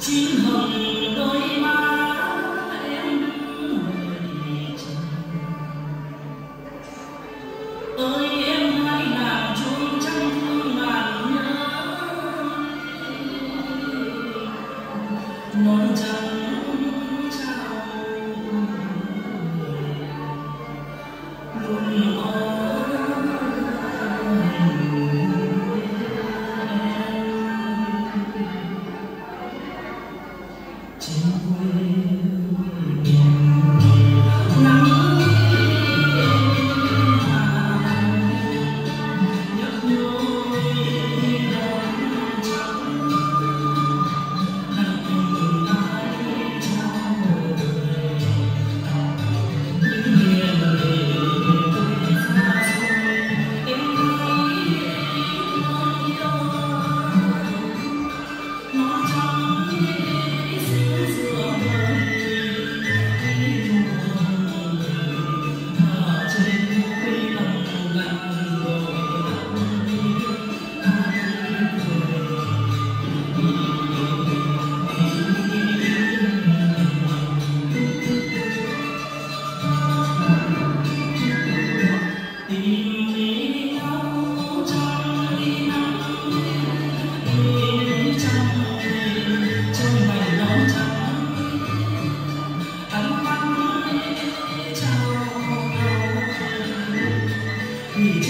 chim hồng đôi má, em người chờ ơi em hãy làm chuông trăng thương ngàn nhớ trắng trao Mm-hmm.